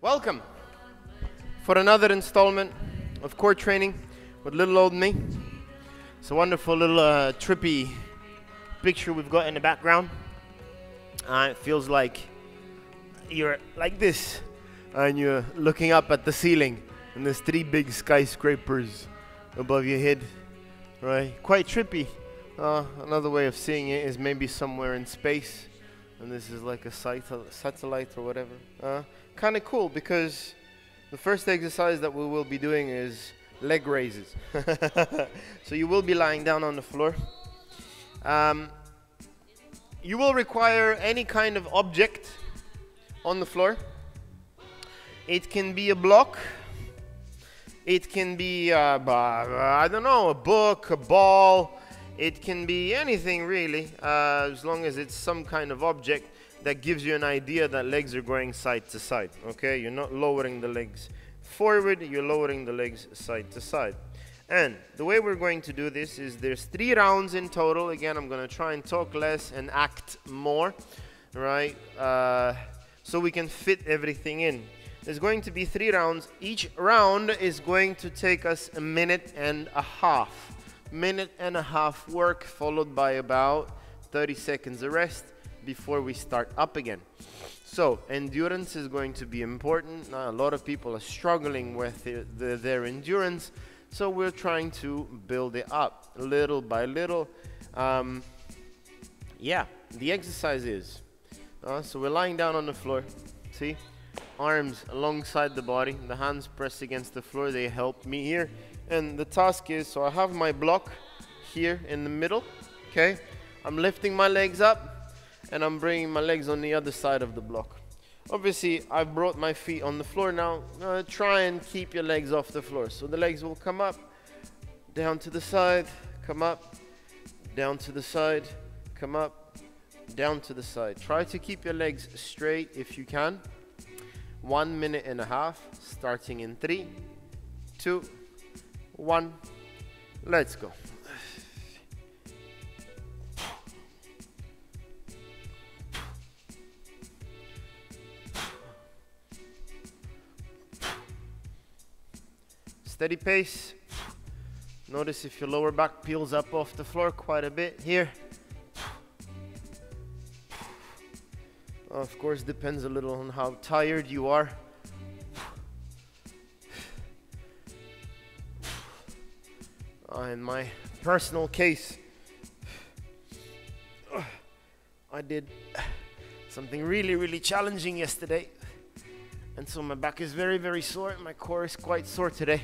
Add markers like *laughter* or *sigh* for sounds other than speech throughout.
Welcome for another installment of core training with little old me. It's a wonderful little uh, trippy picture we've got in the background. Uh, it feels like you're like this and you're looking up at the ceiling and there's three big skyscrapers above your head, right? Quite trippy. Uh, another way of seeing it is maybe somewhere in space and this is like a satellite or whatever. Uh, kind of cool because the first exercise that we will be doing is leg raises. *laughs* so you will be lying down on the floor. Um, you will require any kind of object on the floor. It can be a block. It can be, uh, I don't know, a book, a ball. It can be anything really, uh, as long as it's some kind of object that gives you an idea that legs are going side to side. Okay, you're not lowering the legs forward, you're lowering the legs side to side. And the way we're going to do this is there's three rounds in total. Again, I'm to try and talk less and act more, right? Uh, so we can fit everything in. There's going to be three rounds. Each round is going to take us a minute and a half. Minute and a half work followed by about 30 seconds of rest before we start up again. So endurance is going to be important. Now, a lot of people are struggling with the, the, their endurance, so we're trying to build it up little by little. Um, yeah, the exercise is. Uh, so we're lying down on the floor. See, arms alongside the body, the hands pressed against the floor. They help me here. And the task is, so I have my block here in the middle. Okay, I'm lifting my legs up and I'm bringing my legs on the other side of the block. Obviously, I've brought my feet on the floor now. Uh, try and keep your legs off the floor. So the legs will come up, down to the side, come up, down to the side, come up, down to the side. Try to keep your legs straight if you can. One minute and a half, starting in three, two, one. Let's go. Steady pace. Notice if your lower back peels up off the floor quite a bit here. Of course, depends a little on how tired you are. In my personal case, I did something really, really challenging yesterday. And so my back is very, very sore. My core is quite sore today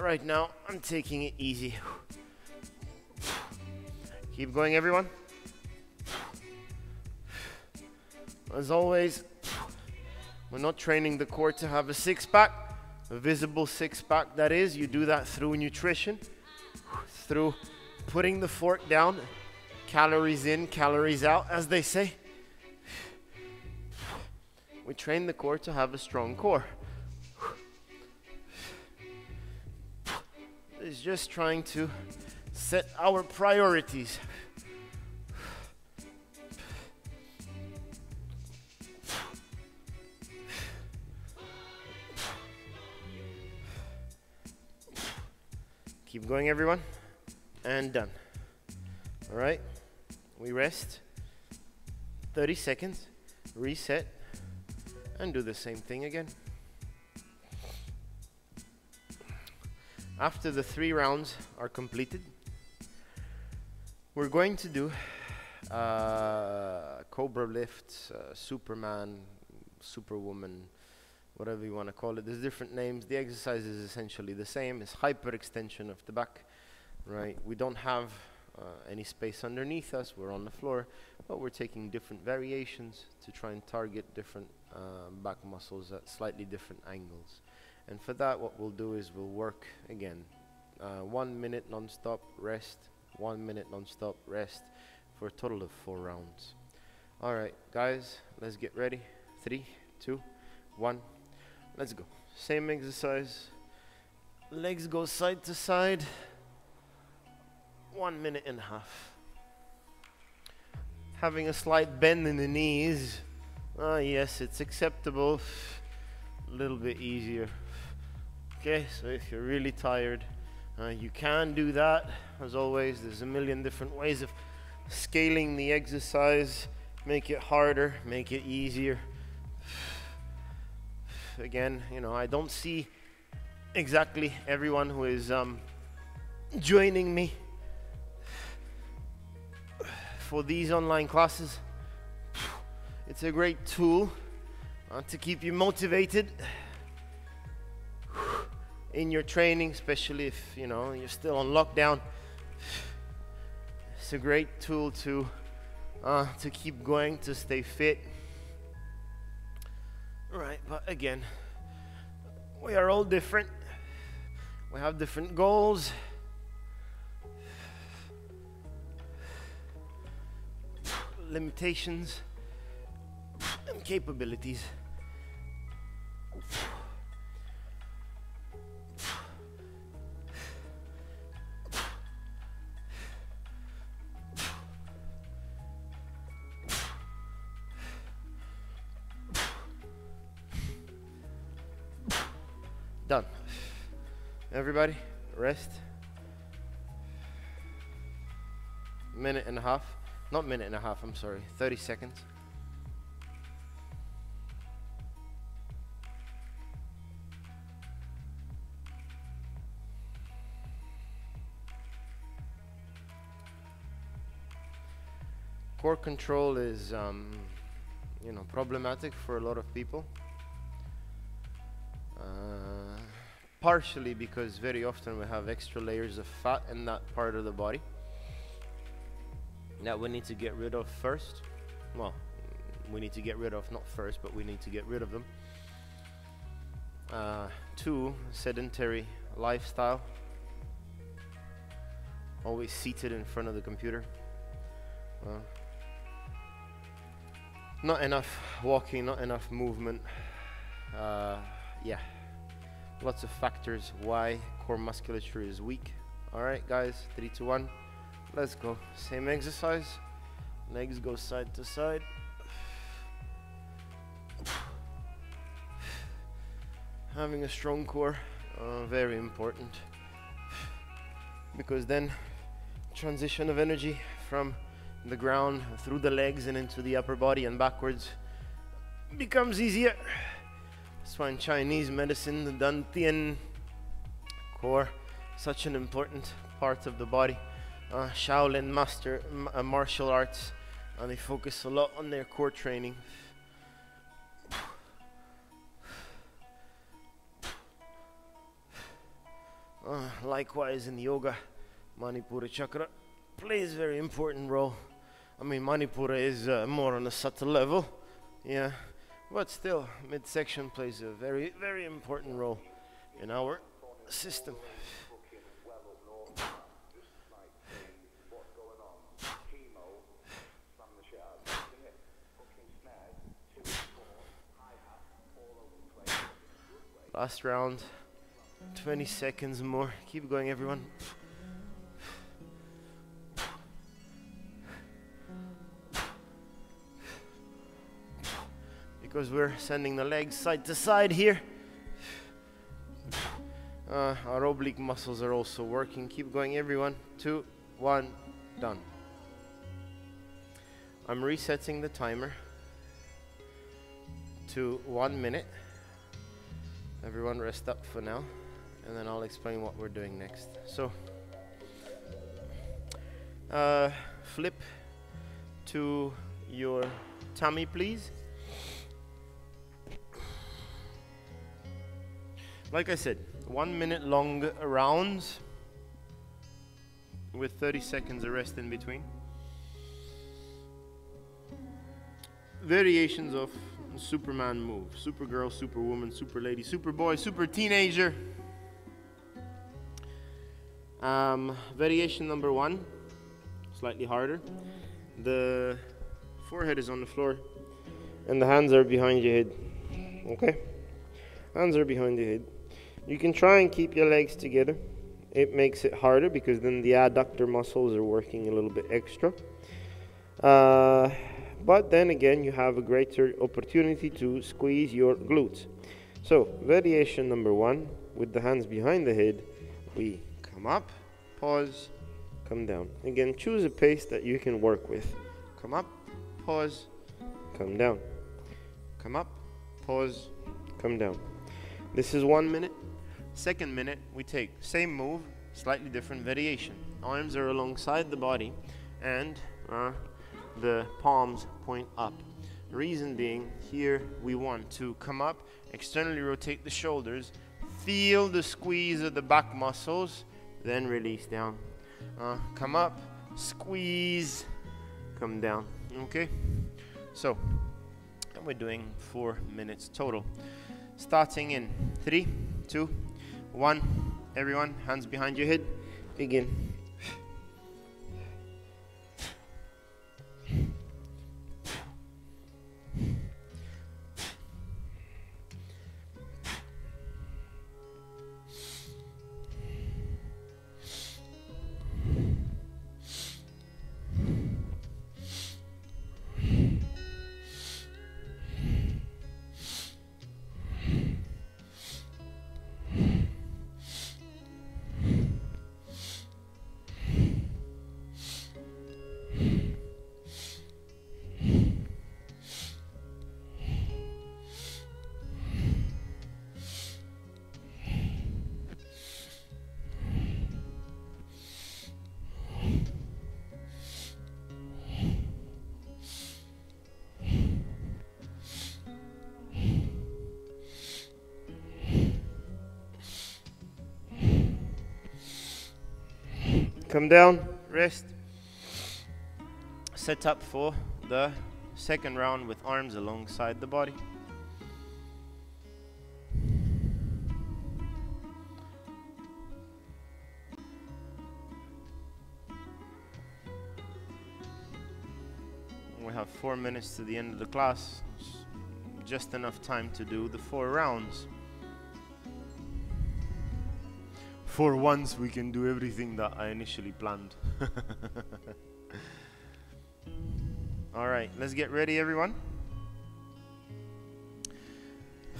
right now, I'm taking it easy. Keep going, everyone. As always, we're not training the core to have a six pack, a visible six pack, that is. You do that through nutrition, through putting the fork down, calories in, calories out, as they say. We train the core to have a strong core. is just trying to set our priorities. Keep going, everyone. And done. All right. We rest 30 seconds, reset, and do the same thing again. After the three rounds are completed, we're going to do uh, Cobra lifts, uh, Superman, Superwoman, whatever you want to call it. There's different names. The exercise is essentially the same. It's hyperextension of the back, right? We don't have uh, any space underneath us. We're on the floor, but we're taking different variations to try and target different uh, back muscles at slightly different angles. And for that, what we'll do is we'll work again. Uh, one minute non-stop rest, one minute non-stop rest for a total of four rounds. All right, guys, let's get ready. Three, two, one, let's go. Same exercise. Legs go side to side. One minute and a half. having a slight bend in the knees. Ah, yes, it's acceptable. A little bit easier. Okay, so if you're really tired, uh, you can do that. As always, there's a million different ways of scaling the exercise. Make it harder, make it easier. Again, you know, I don't see exactly everyone who is um, joining me for these online classes. It's a great tool uh, to keep you motivated in your training, especially if you know you're still on lockdown. It's a great tool to uh, to keep going, to stay fit. Right, but again, we are all different. We have different goals. Limitations and capabilities. Done. Everybody, rest. Minute and a half. Not minute and a half, I'm sorry. 30 seconds. Core control is, um, you know, problematic for a lot of people. Partially because very often we have extra layers of fat in that part of the body that we need to get rid of first. Well, we need to get rid of, not first, but we need to get rid of them. Uh, two, sedentary lifestyle. Always seated in front of the computer. Uh, not enough walking, not enough movement. Uh, yeah, lots of factors why core musculature is weak. All right, guys, three, two, one, let's go. Same exercise. Legs go side to side. Having a strong core, uh, very important, because then transition of energy from the ground through the legs and into the upper body and backwards becomes easier. That's why in Chinese medicine, the Dantian core, such an important part of the body. Uh, Shaolin master uh, martial arts, and they focus a lot on their core training. Uh, likewise in yoga, Manipura chakra plays a very important role. I mean, Manipura is uh, more on a subtle level, yeah. But still, midsection plays a very, very important role in our system. Last round, 20 seconds more. Keep going, everyone. Because we're sending the legs side to side here. *sighs* Uh, our oblique muscles are also working. Keep going, everyone. Two, one, done. I'm resetting the timer to one minute. Everyone rest up for now, and then I'll explain what we're doing next. So, uh, flip to your tummy, please. Like I said, one minute long rounds with 30 seconds of rest in between. Variations of Superman move. Supergirl, Superwoman, Super Lady, Superboy, Super Teenager. Um, variation number one, slightly harder. The forehead is on the floor and the hands are behind your head. Okay? Hands are behind your head. You can try and keep your legs together. It makes it harder because then the adductor muscles are working a little bit extra. Uh, but then again, you have a greater opportunity to squeeze your glutes. So, variation number one with the hands behind the head, we come up, pause, come down. Again, choose a pace that you can work with. Come up, pause, come down. Come up, pause, come down. This is one minute. Second minute, we take same move, slightly different variation. Arms are alongside the body and uh, the palms point up. Reason being, here we want to come up, externally rotate the shoulders, feel the squeeze of the back muscles, then release down. Uh, come up, squeeze, come down. Okay? So, we're doing four minutes total. Starting in three, two, one. Everyone, hands behind your head. Begin. Come down, rest. Set up for the second round with arms alongside the body. We have four minutes to the end of the class. Just enough time to do the four rounds. For once, we can do everything that I initially planned. *laughs* All right, let's get ready, everyone.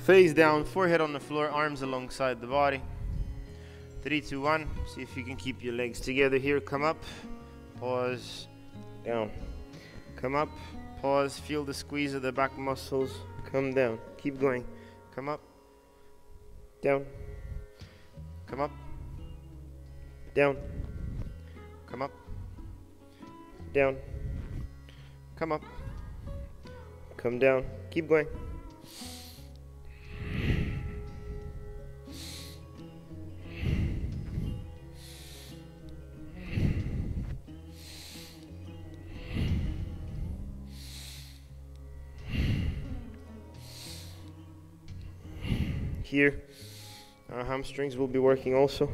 Face down, forehead on the floor, arms alongside the body. Three, two, one. See if you can keep your legs together here. Come up, pause, down. Come up, pause, feel the squeeze of the back muscles. Come down. Keep going. Come up, down. Come up, down, come up, down, come up, come down, keep going. Here, our hamstrings will be working also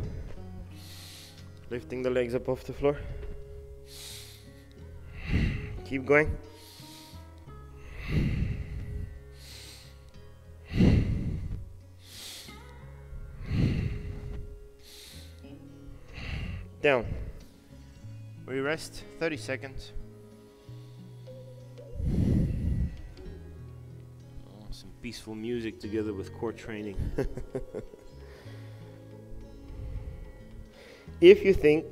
lifting the legs up off the floor. Keep going. Down. We rest 30 seconds. Oh, some peaceful music together with core training. *laughs* If you think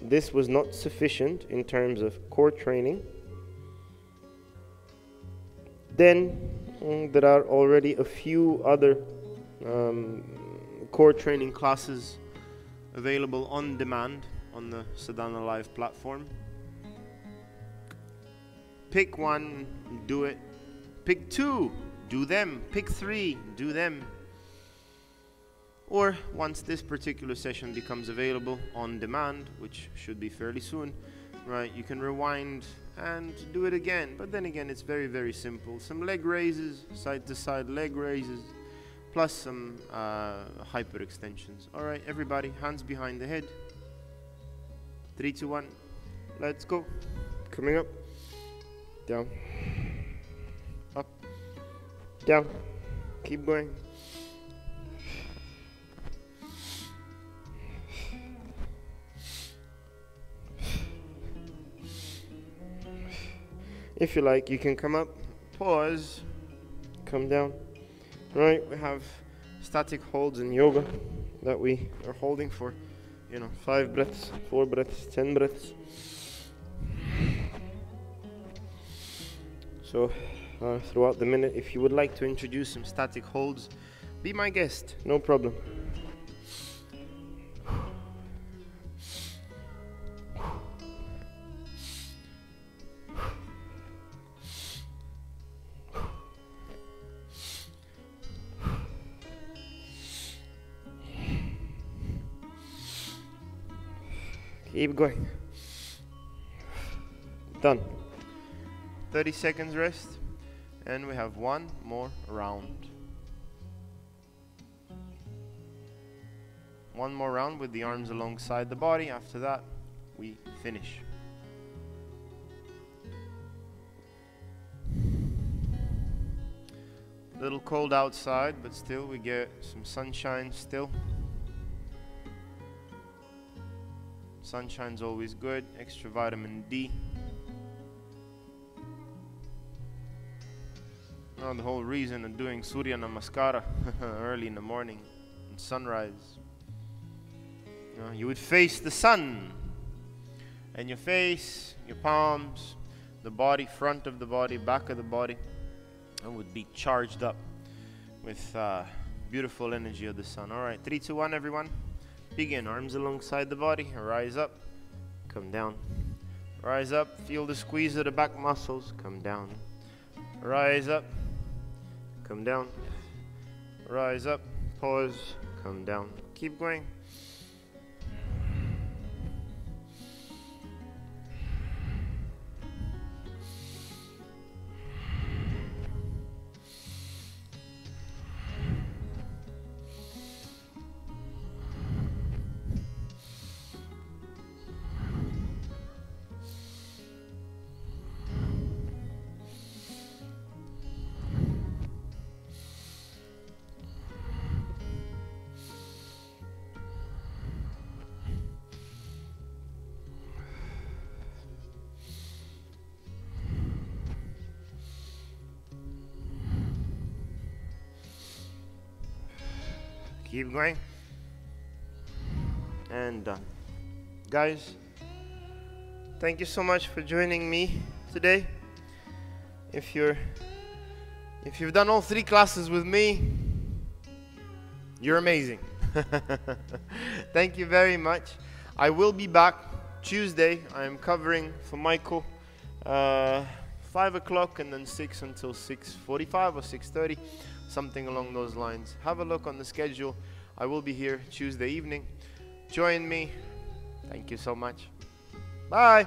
this was not sufficient in terms of core training, then mm, there are already a few other um, core training classes available on demand on the Sadhana Live platform. Pick one, do it. Pick two, do them. Pick three, do them or once this particular session becomes available on demand, which should be fairly soon, right, you can rewind and do it again. But then again, it's very, very simple. Some leg raises, side to side leg raises, plus some uh, hyper extensions. All right, everybody, hands behind the head. Three, two, one, let's go. Coming up, down, up, down, keep going. If you like, you can come up, pause, come down. Right, we have static holds in yoga that we are holding for, you know, five breaths, four breaths, ten breaths. So, uh, throughout the minute, if you would like to introduce some static holds, be my guest, no problem. Keep going. Done. 30 seconds rest, and we have one more round. One more round with the arms alongside the body. After that, we finish. Little cold outside, but still we get some sunshine still. Sunshine's always good, extra vitamin D. Oh, the whole reason of doing Surya Namaskara *laughs* early in the morning and sunrise. You, know, you would face the sun, and your face, your palms, the body, front of the body, back of the body, and would be charged up with uh, beautiful energy of the sun. All right, three, two, one, everyone. Begin. Arms alongside the body. Rise up. Come down. Rise up. Feel the squeeze of the back muscles. Come down. Rise up. Come down. Rise up. Pause. Come down. Keep going. Keep going. And done. Guys, thank you so much for joining me today. If you're if you've done all three classes with me, you're amazing. *laughs* thank you very much. I will be back Tuesday. I am covering for Michael uh, five o'clock and then six until six forty-five or six thirty something along those lines. Have a look on the schedule. I will be here Tuesday evening. Join me. Thank you so much. Bye.